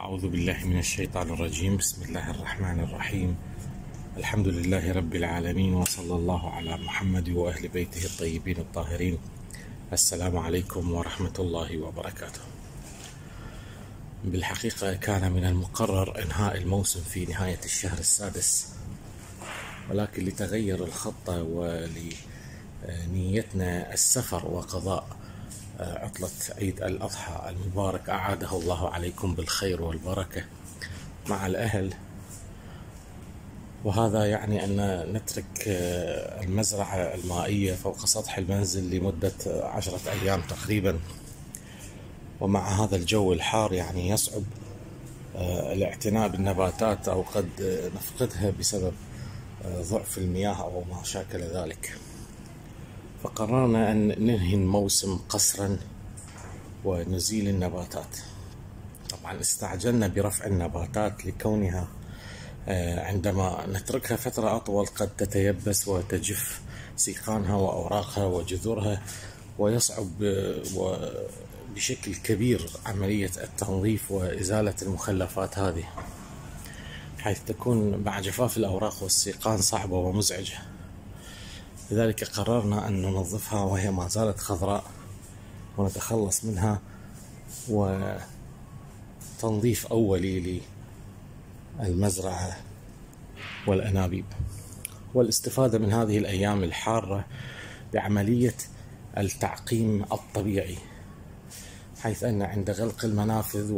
أعوذ بالله من الشيطان الرجيم. بسم الله الرحمن الرحيم. الحمد لله رب العالمين وصلى الله على محمد وأهل بيته الطيبين الطاهرين. السلام عليكم ورحمة الله وبركاته. بالحقيقة كان من المقرر إنهاء الموسم في نهاية الشهر السادس. ولكن لتغير الخطة ولنيتنا السفر وقضاء عطلة عيد الأضحى المبارك. أعاده الله عليكم بالخير والبركة مع الأهل. وهذا يعني أن نترك المزرعة المائية فوق سطح المنزل لمدة عشرة أيام تقريبا. ومع هذا الجو الحار يعني يصعب الاعتناء بالنباتات أو قد نفقدها بسبب ضعف المياه أو ما شاكل ذلك. فقررنا أن ننهي الموسم قسرا ونزيل النباتات. طبعا استعجلنا برفع النباتات لكونها عندما نتركها فترة أطول قد تتيبس وتجف سيقانها وأوراقها وجذورها ويصعب بشكل كبير عملية التنظيف وإزالة المخلفات هذه حيث تكون مع جفاف الأوراق والسيقان صعبة ومزعجة. لذلك قررنا أن ننظفها وهي ما زالت خضراء ونتخلص منها وتنظيف أولي للمزرعة والأنابيب. والاستفادة من هذه الأيام الحارة بعملية التعقيم الطبيعي حيث أن عند غلق المنافذ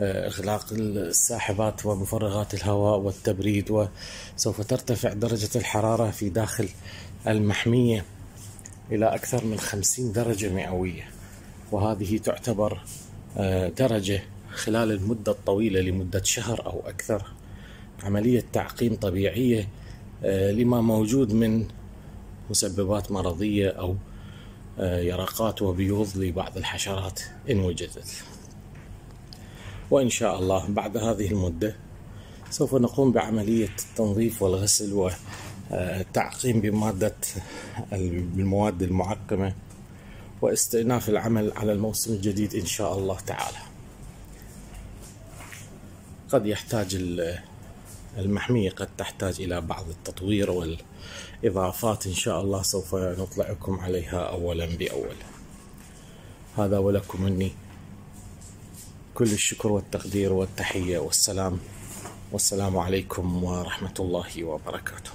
وإغلاق الساحبات ومفرغات الهواء والتبريد وسوف ترتفع درجة الحرارة في داخل المحمية إلى أكثر من خمسين درجة مئوية. وهذه تعتبر آه، درجة خلال المدة الطويلة لمدة شهر أو أكثر. عملية تعقيم طبيعية آه، لما موجود من مسببات مرضية أو آه، يرقات وبيوض لبعض الحشرات إن وجدت. وإن شاء الله بعد هذه المدة سوف نقوم بعملية التنظيف والغسل التعقيم بمادة بالمواد المعقمة واستئناف العمل على الموسم الجديد إن شاء الله تعالى. قد يحتاج المحمية قد تحتاج إلى بعض التطوير والإضافات إن شاء الله سوف نطلعكم عليها أولا بأول. هذا ولكم مني كل الشكر والتقدير والتحية والسلام. والسلام عليكم ورحمة الله وبركاته.